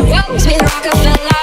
Whoa, it's been Rockefeller.